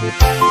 Bye.